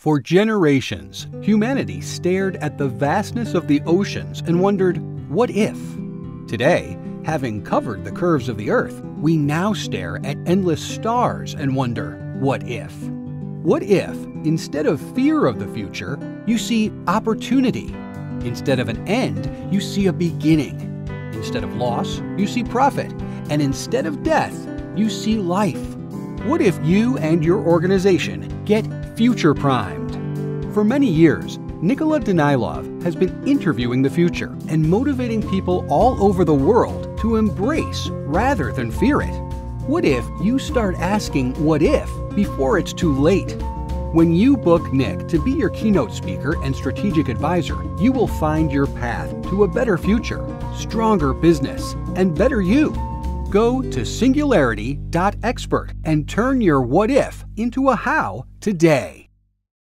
For generations, humanity stared at the vastness of the oceans and wondered, what if? Today, having covered the curves of the Earth, we now stare at endless stars and wonder, what if? What if, instead of fear of the future, you see opportunity? Instead of an end, you see a beginning. Instead of loss, you see profit. And instead of death, you see life. What if you and your organization get future primed? For many years, Nikola Danaylov has been interviewing the future and motivating people all over the world to embrace rather than fear it. What if you start asking what if before it's too late? When you book Nick to be your keynote speaker and strategic advisor, you will find your path to a better future, stronger business, and better you. Go to singularity.expert and turn your what if into a how today.